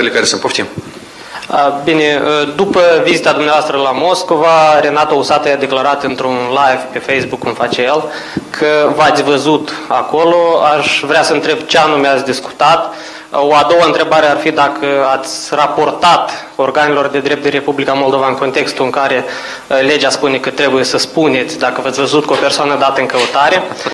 întrebările care sunt. Poftim. Bine, după vizita dumneavoastră la Moscova, Renato Usată a declarat într-un live pe Facebook, cum face el, că v-ați văzut acolo. Aș vrea să întreb ce anume ați discutat. O a doua întrebare ar fi dacă ați raportat organelor de drept de Republica Moldova în contextul în care legea spune că trebuie să spuneți dacă v-ați văzut cu o persoană dată în căutare.